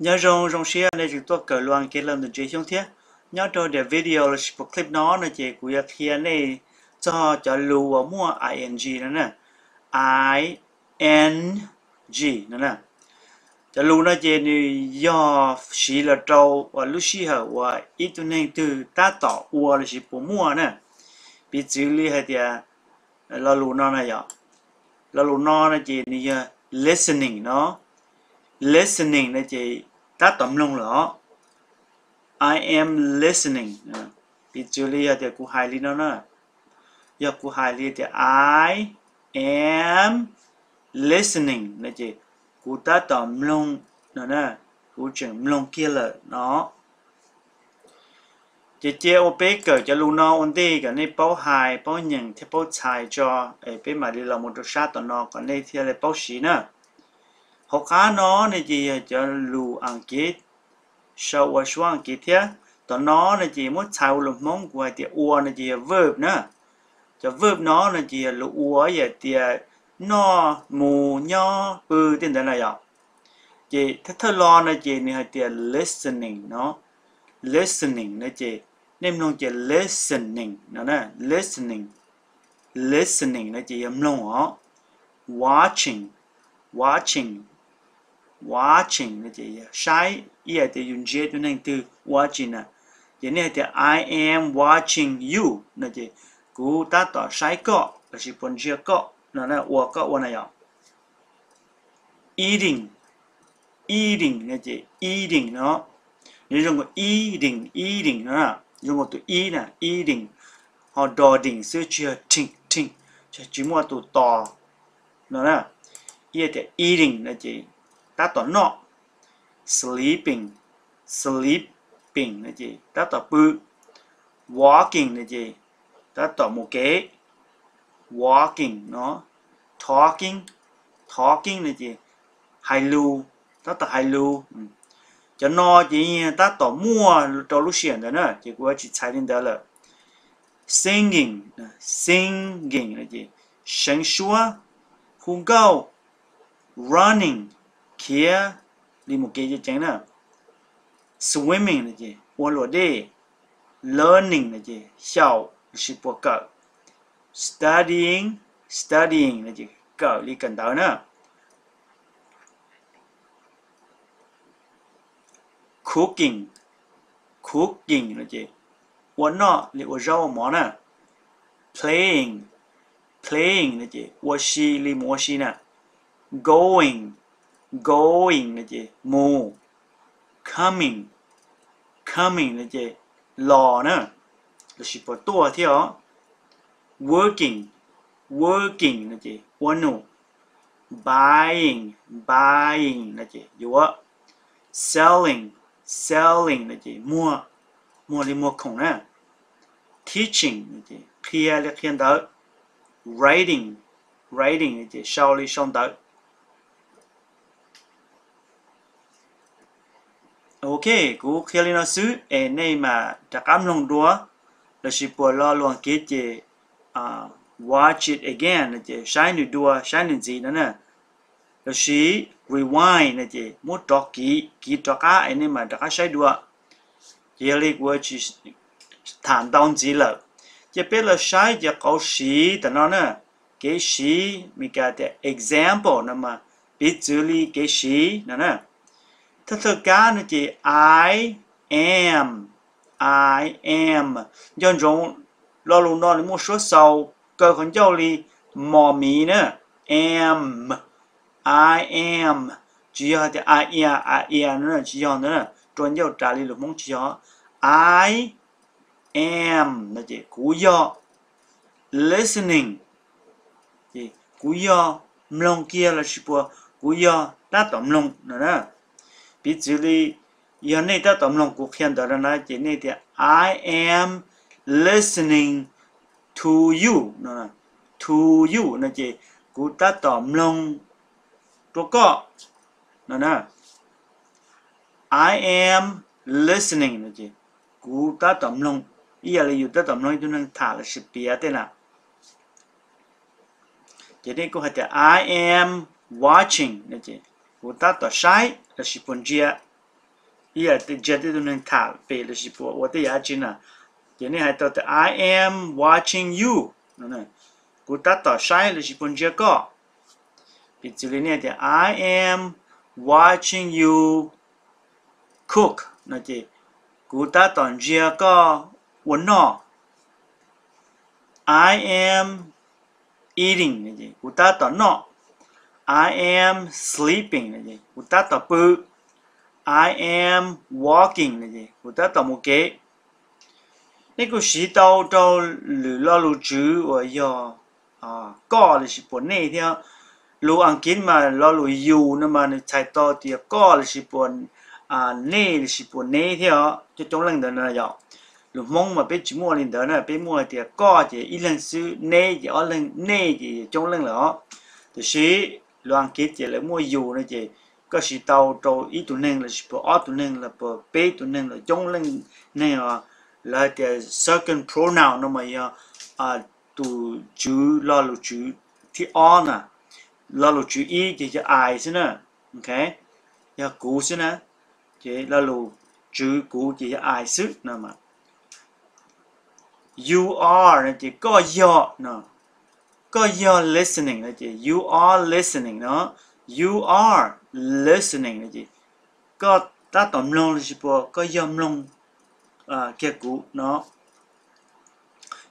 nhớ rong rong xia này chúng tôi cởi loan cái lần được chế xong thế nhớ cho để video là một clip nó là chị của việc kia này cho cho lưu mua ing nữa nè. I n g nữa nè. Cho lưu nó chị nè, do xí là trâu, và lúc xí hả, và ít tu nên từ ta tỏ ua là chỉ bộ mua nè. Bị xử lý hay thì là lưu nó này vậy là lưu nó là chị nè dạ, listening nó. Listening là chị ta tóm lông lỡ I am listening. Bị chú lý thì cũng hài lý nó nè giờ cũng hài lý thì I am listening. Là gì cú ta tóm lông nó nè cú chừng lông kia là nó. Chị chế ô bê cờ cho lu nó ổn đi. Cái này bao hai bao nhận thì bao chạy cho. Ấy bê mà đi làm một chút sát tao nó. Còn đây thì là bao xí nữa họ khá nó này chỉ cho lù ăn kết sau và xuống ăn kết thế tao nó này chỉ muốn chạy lùm mong của thì ua này chỉ verb nữa. Cho verb nó này chỉ lù ua vậy, thì à, nó mù, nhó ừ tiền đấy này ạ. Chị thế thơ lo này chị này hay tiền listening nó. Listening này chị nên luôn chị listening nó nè, listening. Listening này chị em long ó watching watching watching nó chị sai ý là thì dùng chế cho nên từ watching à vậy nên thì I am watching you nó chị cú ta tỏ sai có là chỉ bốn chia có 那那我个我那样，eating eating 那就 eating 喏，你用个 eating eating 啊，用个读 e 呢 eating，好 doding 所以就要听听，就只么读到，那呢，也得 eating 那就 ta tỏ nọ sleeping. Sleeping là gì? Ta tỏ bự walking là gì? Ta tỏ một kế, walking nó. Talking. Talking là gì? Hay lưu ta tỏ hay lưu ừ. cho nó chỉ ta tỏ mua cho lúc xuyên đó nữa chỉ có chỉ 猜 đến đó là singing. Singing là gì? Sáng sủa hùng cao running kia li một cái chén nào? Swimming là gì ua lúa đi. Learning là gì xiao là bộ cỡ studying studying là gì cậu li cần đó nữa cooking cooking là gì ua nọ li ua rau món nè playing playing là gì ua xi li mua xi nè going going là chị, mù coming. Coming là chị, lò nữa. Là chỉ tua theo working. Working là gì? Quân nụ buying. Buying là gì? Dùa selling. Selling là gì? Mua. Mua đi mua khủng nè teaching là gì? Kia là khiên tới writing. Writing là gì? Sau đi xong tới โอเคกูเคลียร์นะซื้อเอเนมาตะกำลงดัวแล้วชิปวลอลวงเกจอ่า watch it again นะเจ shine ดัว shine จีนั่นน่ะแล้วชิ rewind นะเจมุดดอกกีกีดอกอ่ะเอเนมาตะกะใช้ดัวเยลิกว่าชิถามตองจีละจะเป็นละใช้จะเขาชีแต่นั่นน่ะเกชีมีการแต่ example นะมาปิดจุลีเกชีนั่นน่ะ thật sự cá nó chị I am I am. Dân giống lo luôn đó là một số sau cơ còn châu li mò mì nữa am, I am. Chỉ có thì I am I am nữa chỉ có trả lời được mong chỉ có I am là chỉ cú do listening. Chỉ cú do mlong kia là chỉ bộ cú do Đã tổng lông nữa nè bị chữ li giờ này ta tóm lòng cuộc hiện đó là chỉ này thì I am listening to you. Nó to you. Nó chỉ cú ta tóm lòng tôi có nó nè I am listening. Nó chỉ cú ta tóm lòng ý là yêu ta tóm lòng tôi nên thả là sự bịa thế nào chỉ đây cô hay I am watching. Nó chỉ votato assai, la sipongia ia te jete dun mental pe la sipo o te ya china tene hai to te i am watching you. No no. Votato assai, la sipongia ko pizzulini te i am watching you cook. No te votato njia ko wono i am eating. No te votato no. I am sleeping là gì? Của ta tờ bư I am walking là gì? Của ta tờ một kế. Nếu cô sĩ tàu tàu lử lo lù chữ và giờ à có là sĩ bốn này theo lù ăn kín mà lo lù yêu nữa mà chạy tàu thì có là sĩ bốn à nè là sĩ bốn này theo cho chống lần đó này giờ lù mong mà biết chỉ mua lên đó này, biết mua thì có thì ít lần sư nè thì ở lần nè thì chống lần đó thì sĩ loan kết kín thì là mua dù nữa chị có sĩ tàu trâu ít tụ nên là sĩ bộ ở tụ nên là bộ bê tụ nên là chống lên nên là là cái second pronoun nó mà ya à tụ chữ lo lu chữ thì on nè lo lu chữ y thì cho ai xin nè ok ya cú xin nè chị lo lu chữ cú chị cho ai sức nè mà you are thì có yo nè có you're listening là chị. You are listening nó you are listening là gì có ta tóm lòng là gì bộ có yom lòng à kia cũ nó.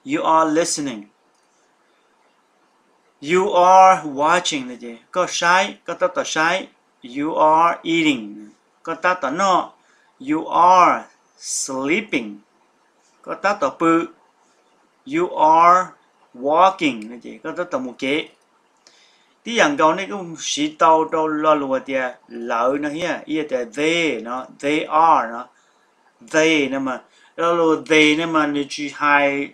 You are listening. You are watching là gì có sai có ta tỏ sai you are eating. Có ta tỏ nó. You are sleeping. Có ta tỏ bự. You are walking nè chị có tất tầm một chế tí dàng câu này cũng sĩ tàu tàu lo lùa tìa lỡ nó hia là tìa they nó they are nó they nè mà lo lùa they nè mà nè chú hai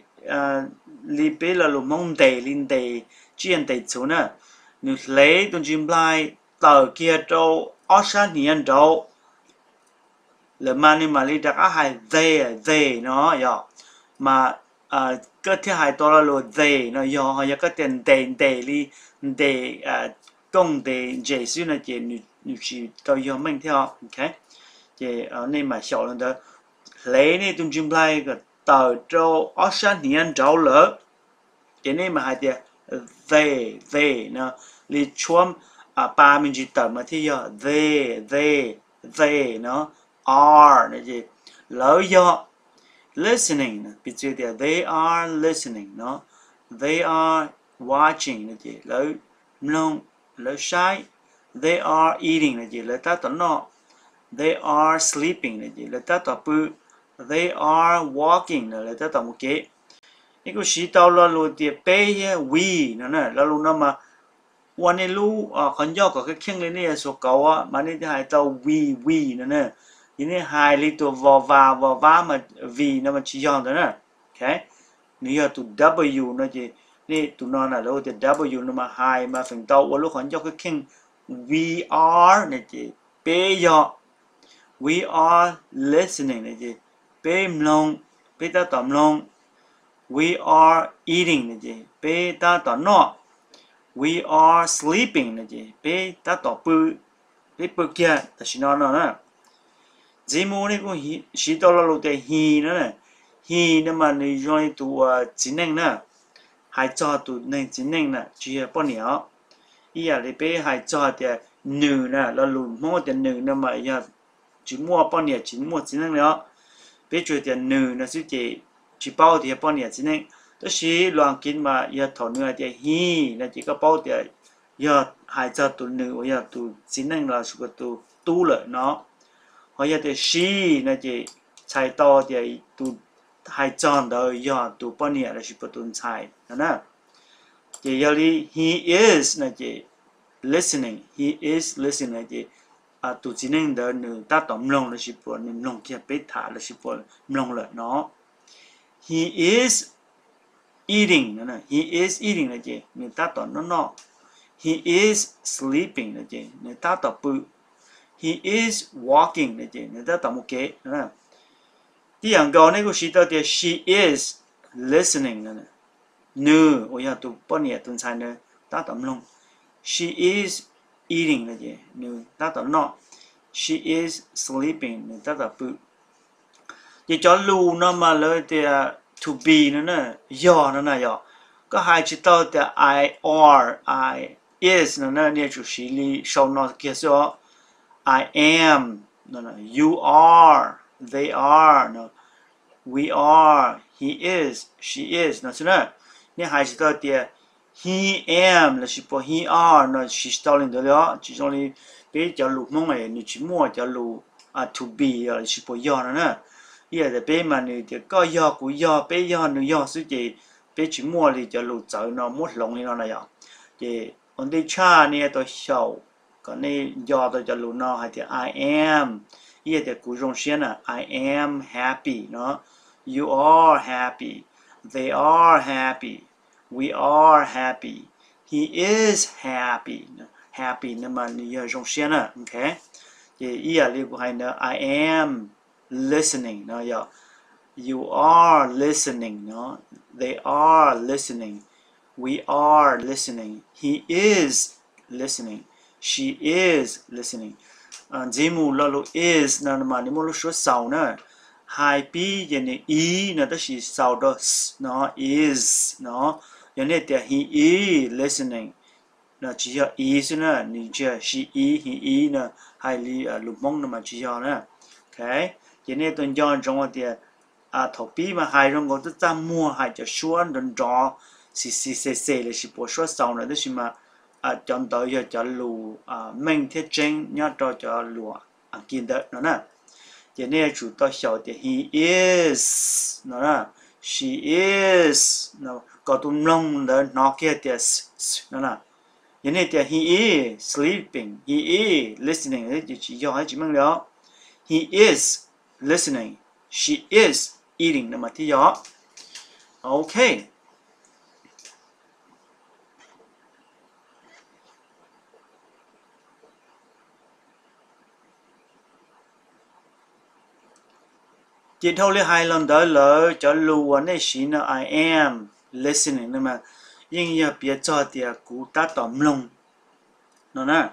li bế là lùa mong tề linh tề chuyên tề chú nè nè lấy tuần chim lai tàu kia đâu Oceanian tàu, là mà nè mà li đặc hai they they nó yọ mà Ờ, à cái thứ hai đó là lo they nó ya hay cái tiền tiền they li để à công để dễ sư là chỉ nữ nữ sĩ cao yêu mình theo, ok? Thì ờ, ở đây mà hiểu lần đó lấy này tung chim play cái tờ cho ở sáng niên trâu lỡ. Cái này mà hai tiền về về, nó li chuông à ờ, ba mình chỉ tờ mà thì giờ về về về, nó are này gì lỡ do listening bị chữ tiệt they are listening nó they are watching là gì lỡ mlong lỡ sai they are eating là gì lỡ ta tỏ nọ they are sleeping là gì lỡ ta tỏ bự they are walking là lỡ ta tỏ một kế cái cái sĩ tao là luôn tiệp bê we nó nè là luôn nó màวันนี้รู้อ่าคนย่อก็แค่เข่งเลยเนี่ยสุกเอาอ่ะมันนี่จะหายตัว we we นั่นน่ yine highly to vò và vò và mà vì nó mà chỉ dọn đó okay, ok? Nếu tụ w nó chỉ nè tụ nó là lúc thì w nó mà hai mà phần tàu ở lúc còn cho cái king we are này chỉ bây giờ we are listening này chỉ bây mông bây ta tạm mông we are eating này chị bê ta tỏ nọ. We are sleeping này chị bê ta tỏ bự bê bự kia ta chỉ nó nó nè dì mù này cũng hì xí đó là lô tè hi nữa à, nè hi nữa mà này do này tụ chính năng nè hai cho tụ này chính năng nè chỉ là bao nhiêu ý à lấy bé hai cho tè à, nữ nè là lù mua tè nữ nữa mà ý à chỉ mua bao nhiêu chỉ mua chính năng nữa bé chơi tè nữ nè suy chỉ chỉ bao thì bao nhiêu chính năng tôi là loạn kiến mà ý à thầu nữa tè à, hi, là chỉ có bao tè giờ hai cho tụ nữ bây giờ tụ chính năng là sụt tụ tu lợi nó. เขาอยากจะชี้นะจีใช้ต่อเดียตูหายจอนเดียย้อนตูปนี่อะไรสิปตุนใช้นะนะจียาลี he is นะจี listening he is listening นะจีอะตัวจีนึงเดียหนึ่งตาต่อมลงเลยสิปนหนึ่งลงเกียร์ไปถาเลยสิปนลงเลยเนาะ he is eating นะนะ he is eating นะจีหนึ่งตาต่อนนอ he is sleeping นะจีหนึ่งตาต่อปื้ he is walking. Này chị người ta tạo một kế. Ha này của chị ta thì she is listening. Nè nư. Ôi ya tu bao nhiêu tuần sai nè tạm luôn. She is eating. Này chị, nư. Ta tạm nọ. She is sleeping. Nè ta tạm bự. Thì cho lu nó mà lời thì to be nè. Yo nữa nè, yo. Có hai chữ tao thì i are, i is nữa nè. Nè, chủ sĩ lý sau nó kia số I am. No no, you are. They are. No, we are. He is. She is. Nữa nè nè hai chữ tao thì he am là chỉ bỏ he are. Nó chỉ tao lên đó chỉ cho li bây giờ lục mong này ni chỉ mua cho lục à to be là chỉ bỏ yo nữa nè giờ thì bây mà ni thì có yo của yo bây yo nu yo suy gì bây chỉ mua thì cho lục trở nó mất lòng đi nó này à thì on đi cha ni tôi hiểu còn cho lục nó hay I am? Giờ thì cú rong xiên am happy nó you are happy they are happy we are happy he is happy happy nhưng mà xuyên à ok? Thì ý là I am listening nó giờ you are listening nó they are listening we are listening he is listening she is listening. À, Jimu lalo is, na ma ni mo lo sho sau na. Hai pi, ye ne e na ta she sound do no is no ye ne te he e listening. Na chi ya is na, ni je she e he e na. Hai li à, lu mong na ma chi ya na. Okay ye ne ton yon jong wa te à thổ pi mà hai rong gọi ta mua hai cho shuan don do si si se se le shi po shuan sau na de shi ma à chọn tới cho cho lù à mình thiết chân, nhớ cho cho lù à kiến đỡ nó nè. Thế này chủ tôi hiểu thì he is nó nè. She is nó có tụm lông đó nó kia thì nó nè. Thế này thì he is sleeping he is listening đấy chỉ chỉ cho hai chỉ mang đó. He is listening she is eating nó mà thì đó okay chỉ thâu lấy hai lần đó lỡ cho lùa nơi xí nó I am listening. 那么 nhưng giờ biết cho thì à, cú ta tóm lông nó nè,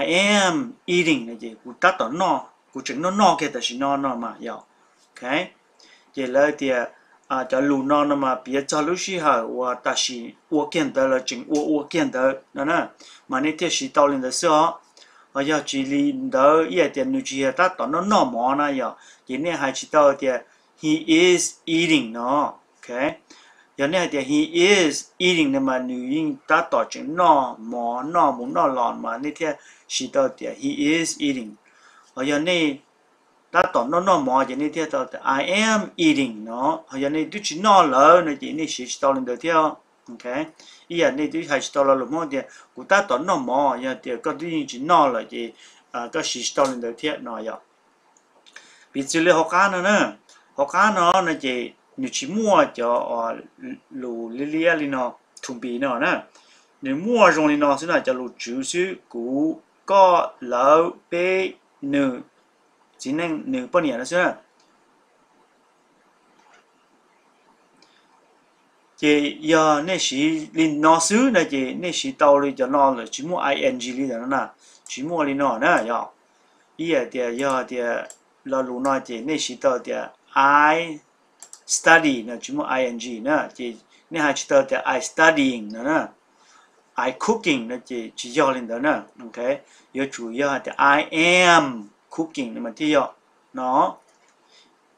I am eating là gì cú ta tóm no, cú chừng nó no kia là no no mà, yo. Ok. Vậy lỡ thì à, à cho lưu no, nó mà biết cho lúc xí hả và ta xí và kiến được là chừng và và kiến được nó nè, mà nếu thì xí tao lên được sao và giờ chỉ lên đỡ giờ tiền nuôi chỉ ta tao nó nó mỏ na giờ chỉ nên hai chỉ tao thì he is eating nó ok giờ này thì he is eating nên mà nuôi yên ta tao chỉ nó mỏ nó muốn nó lòn mà nên thì chỉ tao thì he is eating và giờ này ta tao nó nó mỏ giờ này thì tao I am eating nó ở giờ này tôi chỉ nó lỡ nên chỉ nên chỉ tao lên được theo ok ý giờ này tôi hay tao là lúc mà thì cụ ta tỏ nó mò giờ thì có tôi chỉ nó là gì, à có chỉ tao lên được theo nó giờ bị xử lý học cá nữa nè học cá nó là chỉ nếu chỉ mua cho lù lì lì nó thùng bì nó nè nếu mua rồi thì nó sẽ là cho lù chủ sư cũ có lỡ bê nữ chỉ nên nữ bao nhiêu nó sẽ chị, giờ nên chỉ linh nó xứ này chị nên chỉ tàu đi cho nó là chỉ mua ing đi cho nó nè chỉ mua linh nó nè à giờ ý thì giờ thì là lù nó chị nên chỉ tàu thì I study nè chỉ mua ing nè chỉ nên hai chữ tàu thì I studying nè nè I cooking nè chỉ chỉ giờ lên đó nè, ok. Giờ chủ yếu thì I am cooking mà thì giờ nó,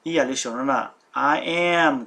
ý à lịch sử nó là I am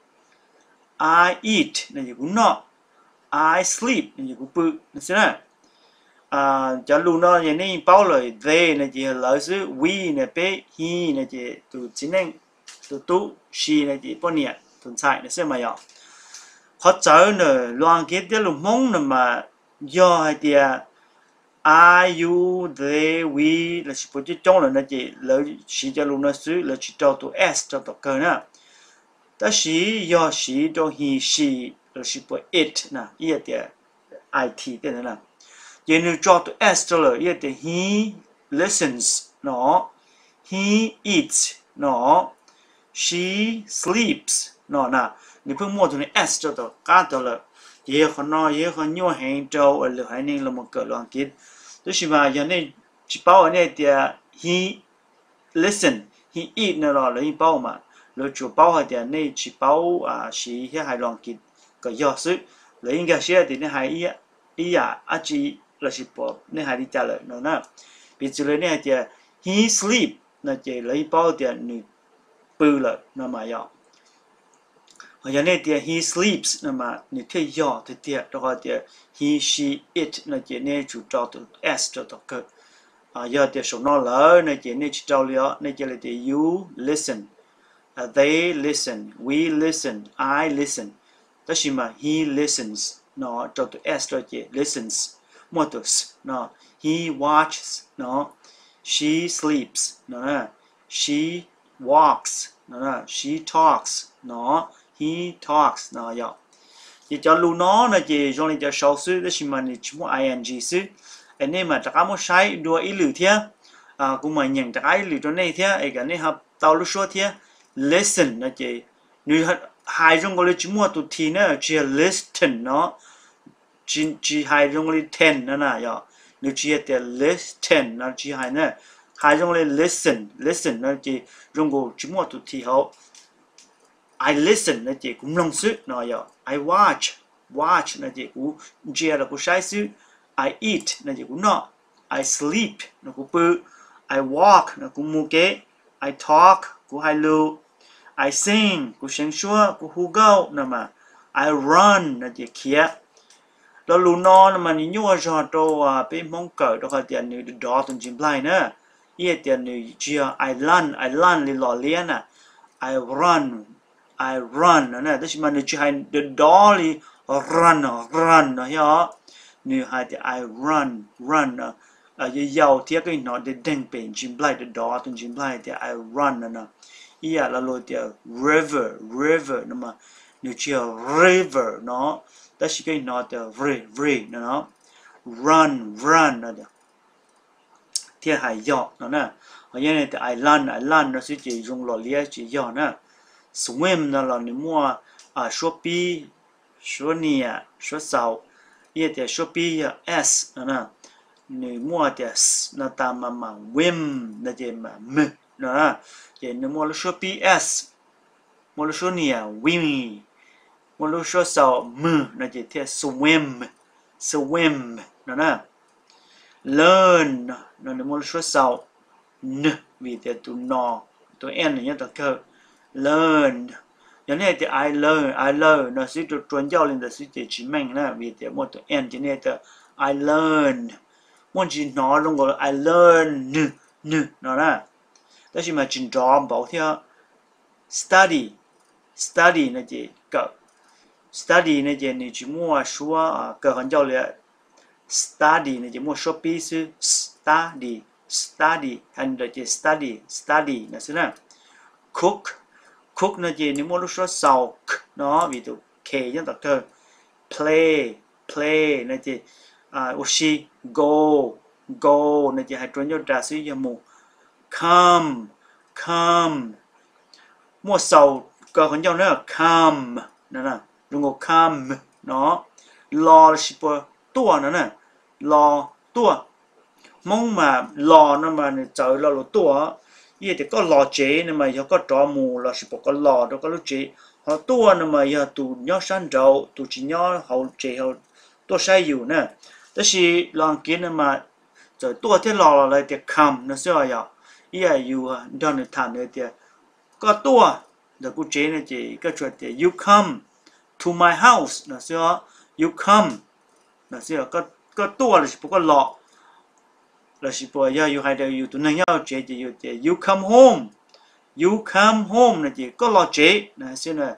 I eat là gì cũng nọ I sleep là gì cũng bự nó sẽ nào? à cho luôn nó như này bao lời they là gì lời sự we là bé he là gì tụ chính anh, tụ tu she là gì bao nhiêu tồn tại nó sẽ mà vậy họ trở nè loan kia tiết luôn mong nè mà do hay tiệt I you they we là chỉ bố chỉ trong là nó chỉ lời chỉ cho luôn nó xứ là chỉ cho tụ s cho tụ cơ แต่ชีย่อชีตรงฮีชีตรงชีปวย it นะเอีเดีย it เตียนั่นนะยังนึกจอตัว s ตัวเลยเอีเดีย he listens เนาะ he eats เนาะ she sleeps เนาะนะนี่เพิ่งมั่วตัวนี้ s ตัวตัวก้าตัวเลยเยอะคนนอเยอะคนยั่วแห่งเจ้หรือให้นิ่งเรามาเกิดลองคินตัวชิมายังนี่ชิเป้าเนี่ยเดีย he listen he eat เนาะหรือ he เป่ามา rồi chủ bao ở đây này chỉ bao à chỉ cái hai loạn kiến cái do sự lấy những cái thì nó hai ý ý à chỉ là chỉ bảo nó hai đi trả lời nè. Bị chủ lấy này thì he sleep nó bao lấy bảo thì nó bự lại nó mà 要 giờ này thì he sleeps nhưng mà nếu thế yo thì thì đó thì he, she, it nó chỉ nên chủ trò từ s cho tập cơ. À giờ thì số nó lỡ nó chỉ nên chủ trò liệu nó chỉ là thì you, listen uh, they listen. We listen. I listen. Đó là mà he listens. Nó cho từ s cho chị listens. Một s. nó he watches. Nó she sleeps. Nó she walks. Nó she talks. Nó he talks. Nó dạ. yo chị cho lu nó là chị cho nên cho sau sư đó chỉ mà ni muốn ing sư anh em mà chắc amo sai đua ý lử thế à cũng mà nhận chắc ai lử cho này thế ấy cái này học tao lúc số thế listen nó chị. Nếu hai trong cái chúng mua tụt thì nó chỉ listen nó. Chỉ chỉ hai trong cái ten nó nè yo nếu chỉ là listen nó chỉ hai nè hai trong cái listen listen nó chỉ trong cái chúng mua tụt thì họ, I listen nó chỉ cũng long sức nó yo dạ. I watch watch nó chỉ cũng chỉ là cũng sai sức I eat nó chỉ cũng nọ. I sleep nó cũng bự. I walk nó cũng mua kế. I talk cũng hai lưu I sing cũng sáng sủa cũng hú gâu nè mà I run là chỉ kia đó lù nó mà ni nhua cho to à bên mong cờ đó là tiền ni đó tuần chim play nữa ye tiền ni chia I run I run li lò liên à I run I run nè đó mà nếu chỉ hay the dolly run run nó hiểu nếu hay thì I run run à giờ giàu thì cái nó để đeng bên chim bay the đó tuần chim bay thì I run nè ý là lo thì river river nó mà nếu chỉ river nó đó chỉ cái nó thì re re nó run run nó thì hay giàu nó nè ở đây thì I run I run nó sẽ chỉ dùng lò lia chỉ giàu nè swim nó là nếu mua à shopee shonia số sáu ye thì shopee s nó nè nữ mua thì nó ta mà mà wim. Nó chỉ mà m nó thì nếu mua là số PS mua là số nia wim mua là số sáu m nó chỉ thì swim. Swim. Nó nè learn. Nó nếu mua là số sáu n. Vì thế tụ nò tụ n này nhớ tụ cơ learn. Cho nên thì I learn. I learn. Nó sẽ được truyền giáo lên từ sự chỉ chỉ mình là vì thế một tu n cho nên là I learn muốn chỉ nói luôn gọi I learn n n nó là đó chỉ mà chỉ rõ bảo theo study study nó chỉ cậu study nó chỉ ni chỉ mua số cậu cỡ giáo lệ study nó chỉ mua số pi sư study study hành là chỉ study study nó sẽ là cook cook nó gì nếu mua lúc số sau nó ví dụ k dân tộc thơ play play nó gì à oxy go go nó gì hai trốn cho trà sĩ cho mù. Come come. Mua sầu có con dòng nữa come. Nó nè đúng không? Come nó. Lo là shipper tua nó nè. Lo tua. Mong mà lo nó mà trời lo lo tua ye thì có lo chế nè mà có trò mù là shipper có lo, đó có lo chế. Họ tua nè mà giờ tụ nhau san trâu tụ chỉ nhau hậu chế hậu tua sai nhiều nè đó là lòng kia mà rồi tua thế lò là lại thì cầm nó sẽ là yêu, you done it thằng này thì có tua rồi cũng chế này chỉ cái chuyện thì you come to my house nó sẽ you come nó sẽ có có tua là chỉ có lò là chỉ bảo yêu yêu hay đâu you tụi nhau chế thì yêu chế you come home. You come home là chỉ có lo chế là xin là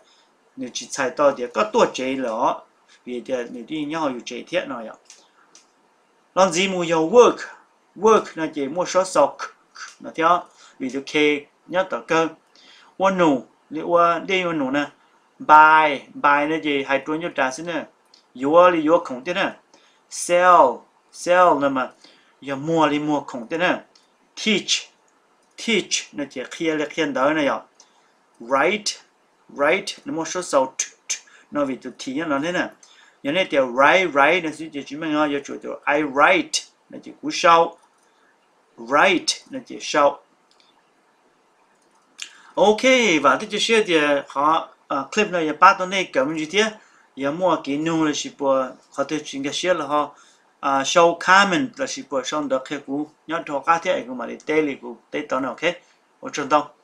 nếu chỉ xài to thì có tua chế lọ vì thì nếu đi nhau yêu chế thiệt nào vậy lần gì mù yo work. Work là chỉ mua số sọc. Nó theo vì được k nhớ tờ cơ. Quân nụ. Liệu qua đây quân nụ nè. Buy. Buy là gì? Hai tuần cho trả xin nè. Yo là yo không tiền nè. Sell. Sell là mà. Yo mua là mua không tiền nè. Teach. Teach là chỉ khi là khi đó này yo write. Write nó mua số sọc. Nó vì tụ thì nó thế nè. giờ này tiểu write write là chỉ chỉ mình nói cho chủ I write là chỉ cú sau write là chỉ sau ok và tiếp theo thì họ clip này ya bắt đầu này cảm ơn chị ya mua cái nung là chỉ bộ họ tới chuyện cái xe là họ à show comment là chỉ bộ xong được cái cú nhớ cho các thế cái mà để daily cú để tao nào ok 我知道。